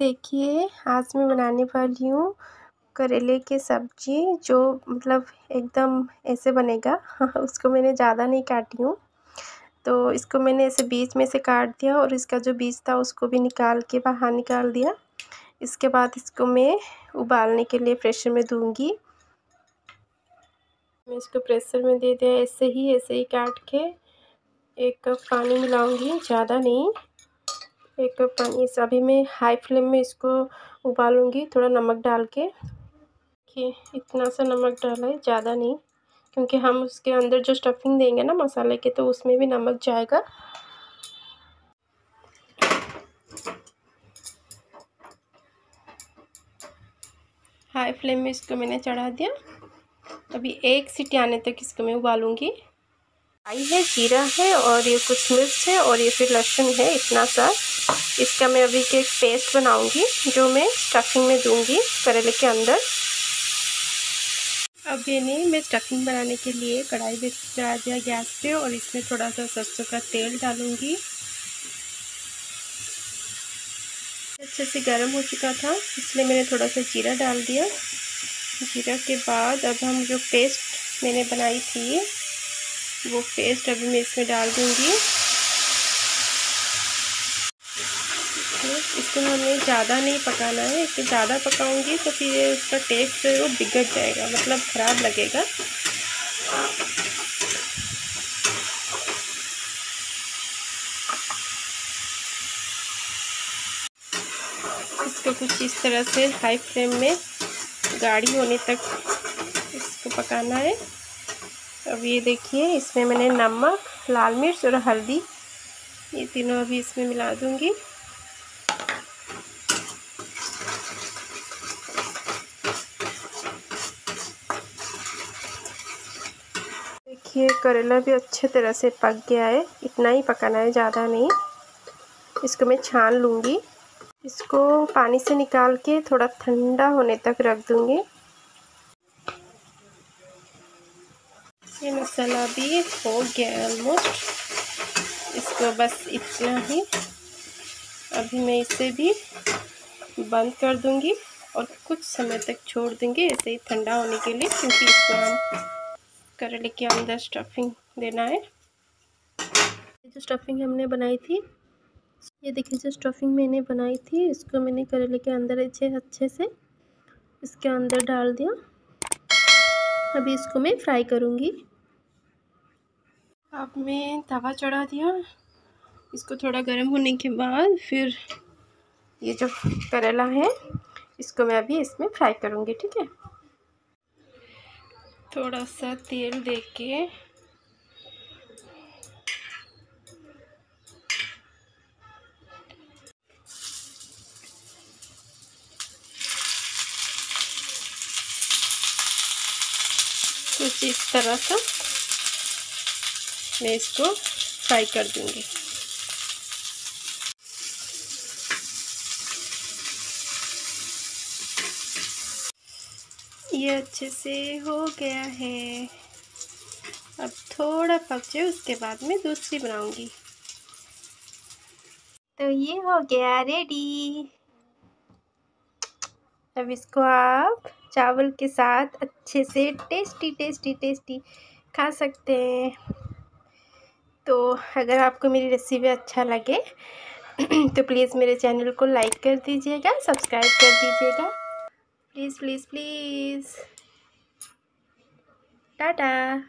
देखिए, आज मैं बनाने वाली हूँ करेले की सब्ज़ी, जो मतलब एकदम ऐसे बनेगा। उसको मैंने ज़्यादा नहीं काटी हूँ। तो इसको मैंने ऐसे बीच में से काट दिया और इसका जो बीज था, उसको भी निकाल के बाहर निकाल दिया। इसके बाद इसको मैं उबालने के लिए प्रेशर में दूँगी। मैं इसको प्रेशर में दे दिया ऐसे ही ऐसे ही काट के एक कप पानी मिलाऊँगी, ज़्यादा नहीं। एक कप पानी इस अभी मैं हाई फ्लेम में इसको उबालूँगी, थोड़ा नमक डाल के। देखिए, इतना सा नमक डाला है, ज़्यादा नहीं, क्योंकि हम उसके अंदर जो स्टफिंग देंगे ना मसाले के तो उसमें भी नमक जाएगा। हाई फ्लेम में इसको मैंने चढ़ा दिया। अभी एक सीटी आने तक इसको मैं उबालूँगी। आई है, जीरा है, और ये कुछ मिर्च है, और ये फिर लहसुन है, इतना सा। इसका मैं अभी एक पेस्ट बनाऊँगी, जो मैं स्टफिंग में दूँगी करेले के अंदर। अब ये नहीं मैं स्टफिंग बनाने के लिए कढ़ाई में चढ़ा दिया गैस पे और इसमें थोड़ा सा सरसों का तेल डालूँगी। अच्छे से गर्म हो चुका था, इसलिए मैंने थोड़ा सा जीरा डाल दिया। जीरा के बाद अब हम जो पेस्ट मैंने बनाई थी, वो पेस्ट अभी मैं इसमें डाल दूँगी। इसको हमें ज़्यादा नहीं पकाना है। इसको ज़्यादा पकाऊँगी तो फिर उसका टेस्ट जो है वो बिगड़ जाएगा मतलब ख़राब लगेगा। इसको कुछ इस तरह से हाई फ्लेम में गाढ़ी होने तक इसको पकाना है। अब ये देखिए, इसमें मैंने नमक, लाल मिर्च और हल्दी, ये तीनों अभी इसमें मिला दूँगी। देखिए, करेला भी अच्छे तरह से पक गया है। इतना ही पकाना है, ज़्यादा नहीं। इसको मैं छान लूँगी। इसको पानी से निकाल के थोड़ा ठंडा होने तक रख दूँगी। ये मसाला भी हो गया है ऑलमोस्ट इसको बस इतना ही। अभी मैं इसे भी बंद कर दूँगी और कुछ समय तक छोड़ देंगे, ऐसे ही ठंडा होने के लिए, क्योंकि इसको हम करेले के अंदर स्टफिंग देना है। जो स्टफिंग हमने बनाई थी ये देखिए जो स्टफिंग मैंने बनाई थी इसको मैंने करेले के अंदर अच्छे अच्छे से इसके अंदर डाल दिया। अभी इसको मैं फ्राई करूँगी। अब मैं तवा चढ़ा दिया। इसको थोड़ा गर्म होने के बाद फिर ये जो करेला है इसको मैं अभी इसमें फ्राई करूँगी ठीक है? थोड़ा सा तेल दे के कुछ इस तरह से मैं इसको फ्राई कर दूँगी। ये अच्छे से हो गया है। अब थोड़ा पक जाए, उसके बाद में दूसरी बनाऊँगी। तो ये हो गया रेडी। अब इसको आप चावल के साथ अच्छे से टेस्टी टेस्टी टेस्टी खा सकते हैं। तो अगर आपको मेरी रेसिपी अच्छा लगे तो प्लीज़ मेरे चैनल को लाइक कर दीजिएगा सब्सक्राइब कर दीजिएगा। please please please. Tata.